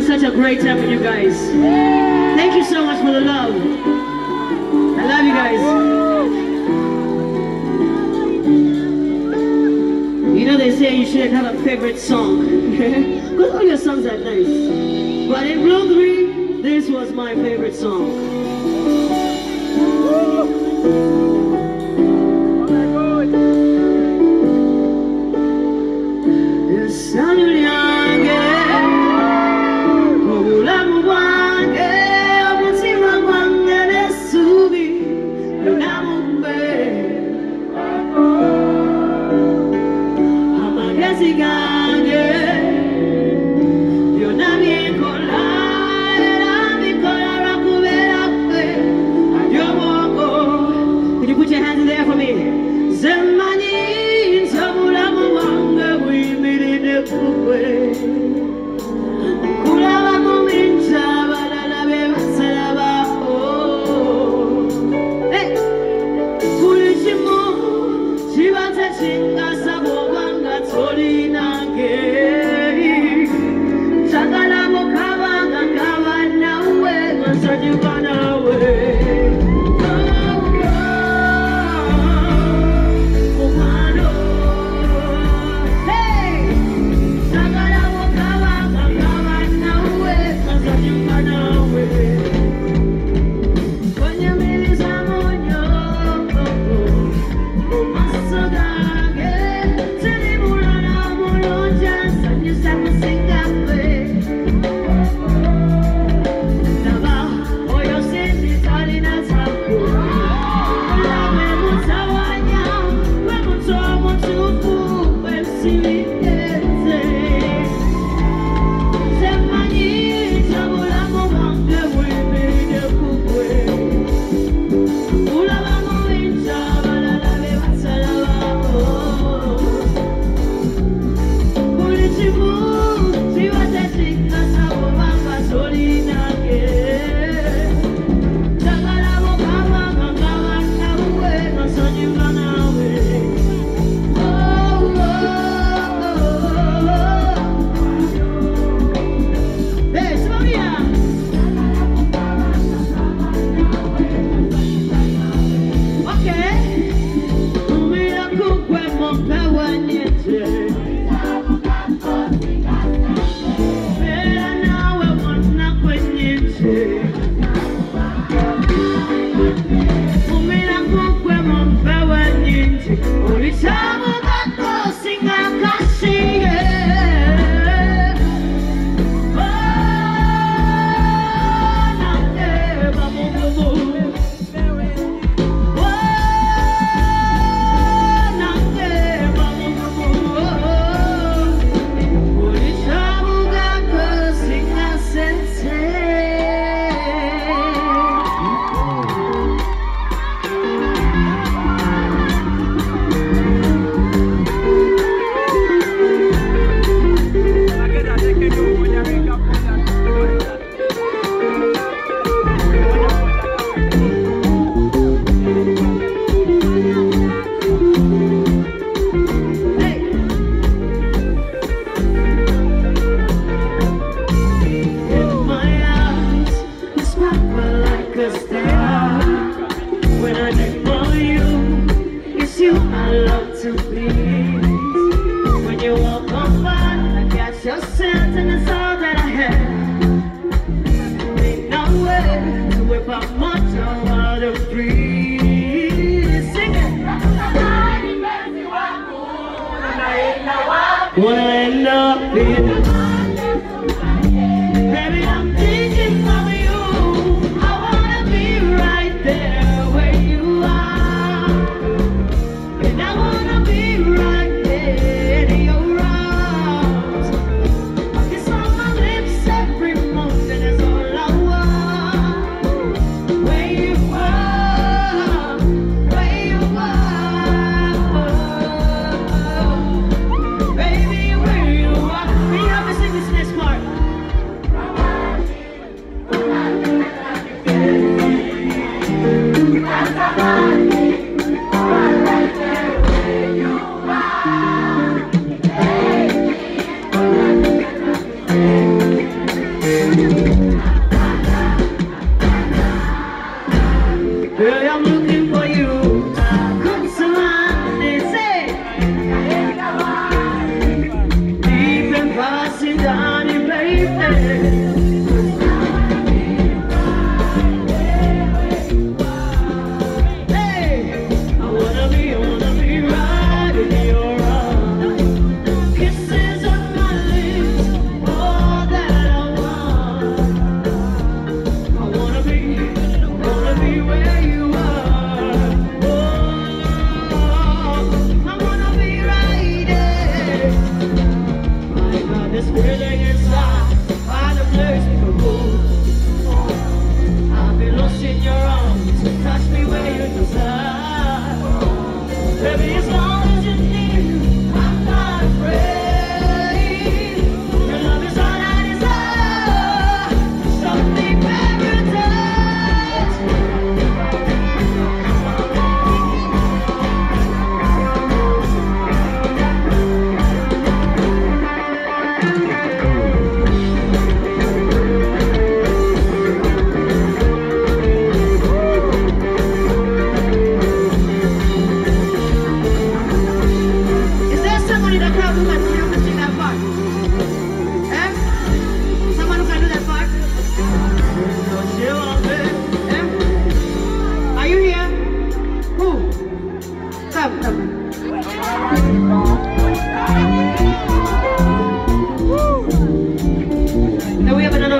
having such a great time with you guys. Thank you so much for the love. I love you guys. You know they say you shouldn't have a favorite song. Because all your songs are nice. But in Blu 3, this was my favorite song. sing.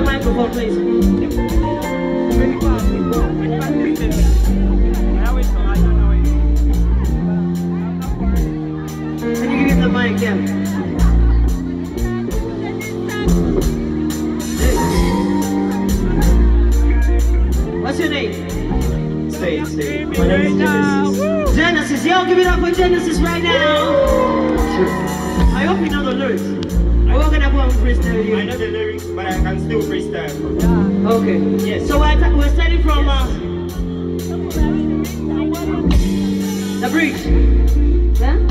your microphone, please. What's your name? Stay, stay. My Genesis. Genesis, give it up for Genesis right now. I hope you know the lyrics. I walk it up on freestyle you. I know the lyrics. I can still freestyle. Yeah. Okay. Yes. So I we're starting from uh, the bridge. Yeah?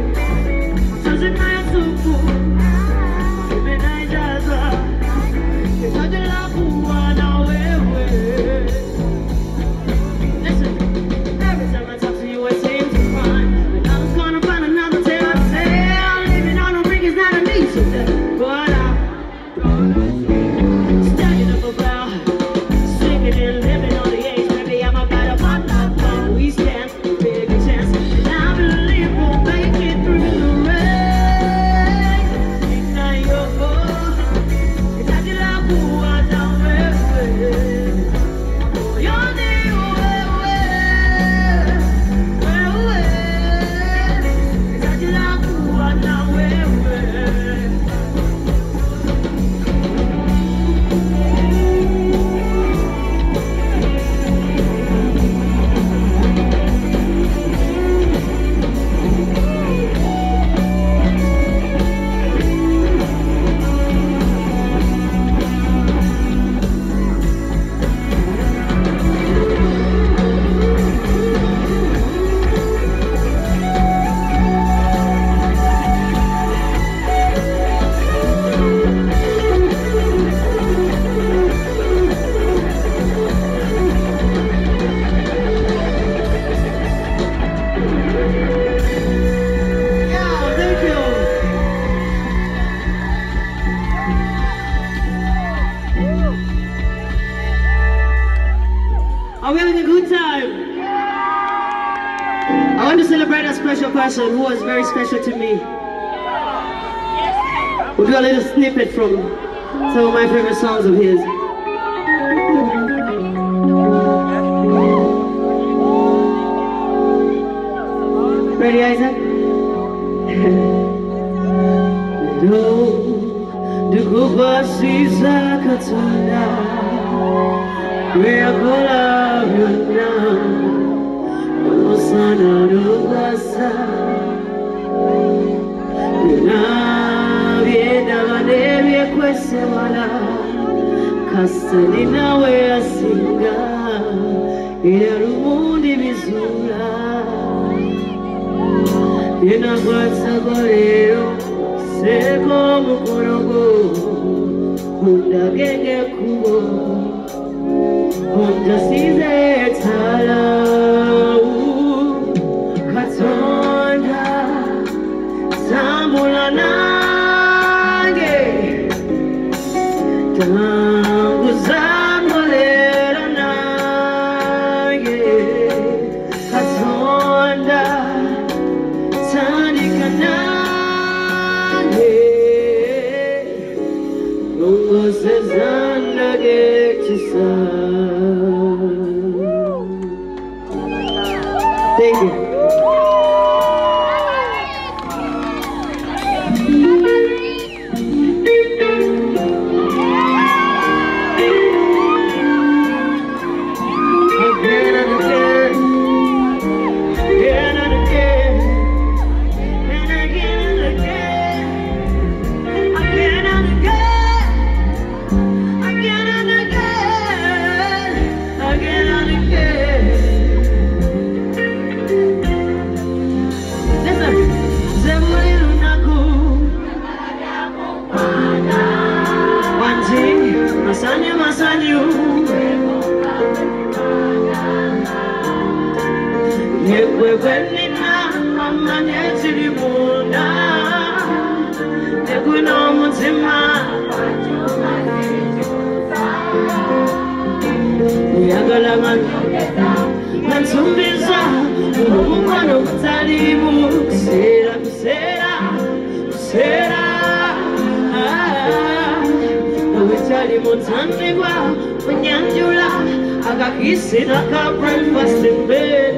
time! I want to celebrate a special person who was very special to me. We'll do a little snippet from some of my favorite songs of his. Ready, Isaac? Dukupa sisa katana Reakula sanarubasa nabyedabane byekwesebala kasani nawe asinga. Era lubundi bizuula byenakwasako leero seeko omukolo gwo ondagenge ekkubo onjasizeyo atumbiza ubumano butari bugusera gusera ah, gusera nawe breakfast in bed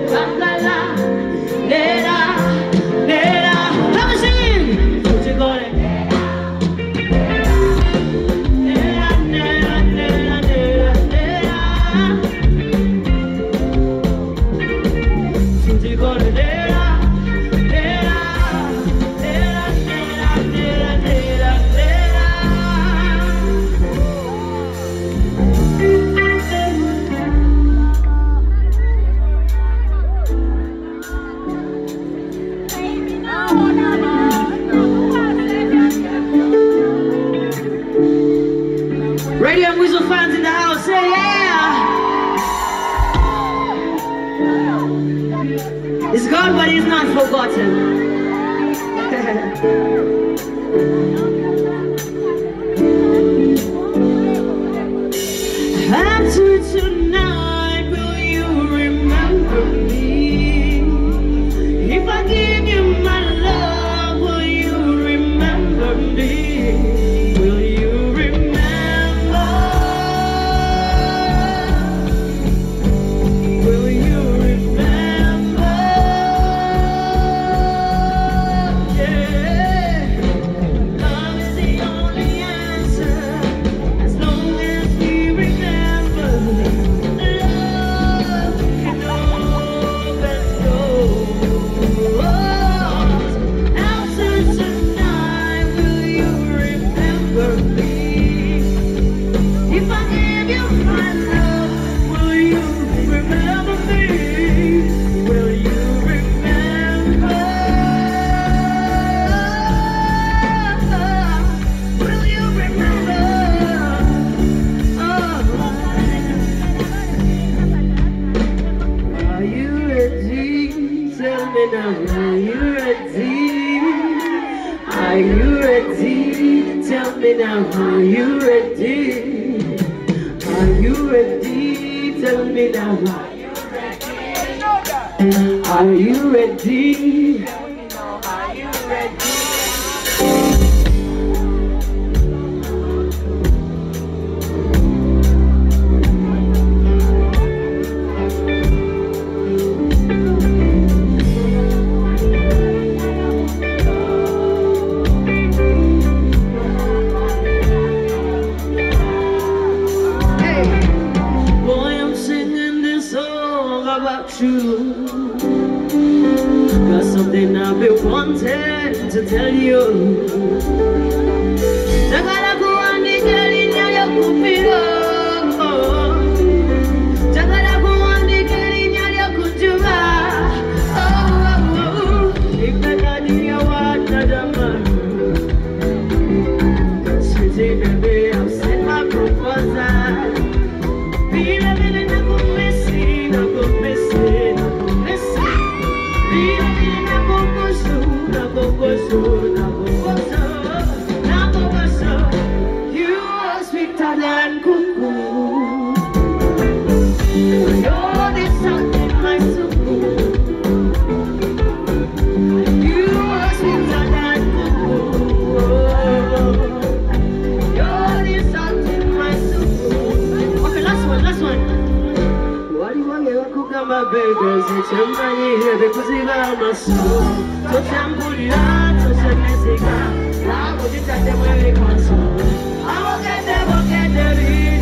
me now, are you ready? Are you ready? Tell me now, are you ready? Are you ready? Are you ready? Then I've been wanting to tell you. my baby Zaciąganie jedy kuzyna ma snu Co tam bula, co się mesyka Dla młodzieca te moje konsum A mogę te, mogę te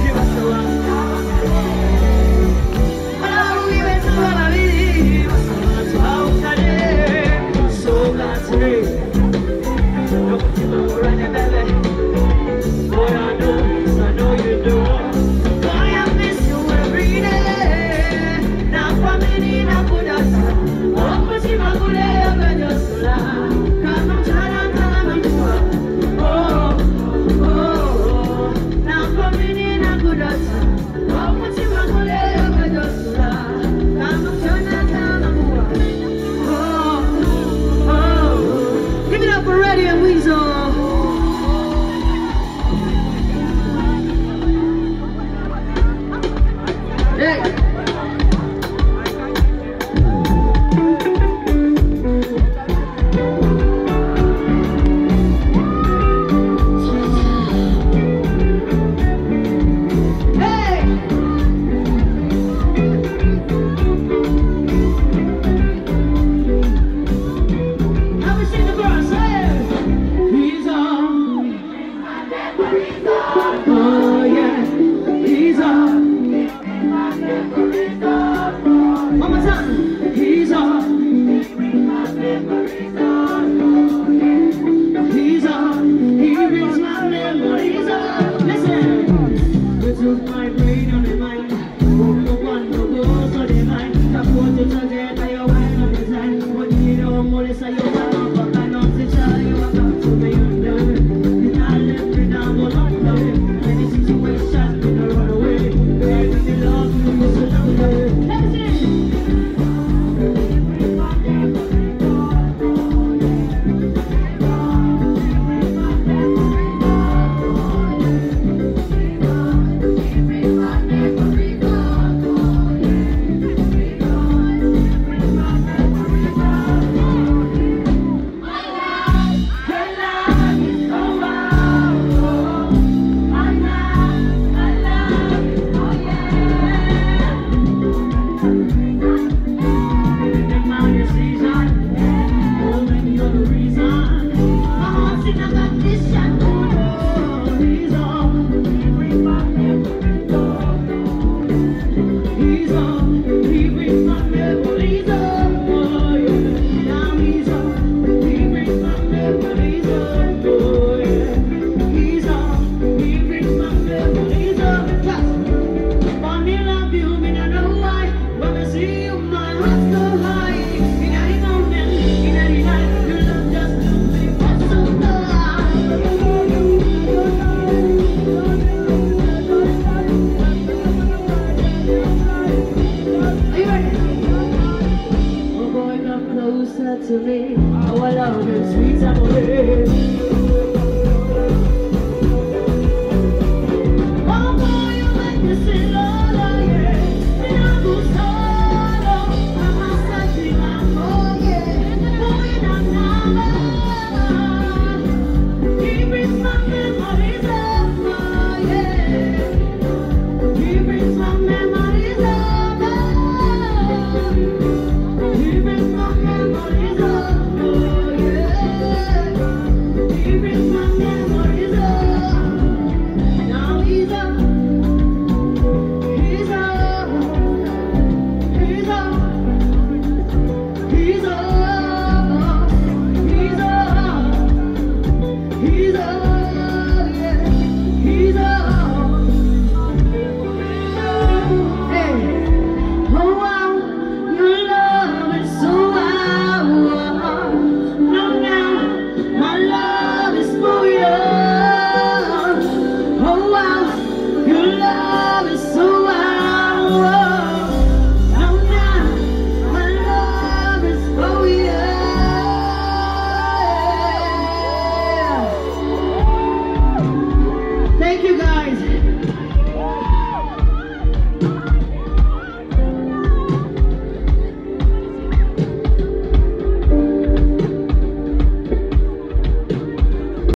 closer to me. Our love is sweet and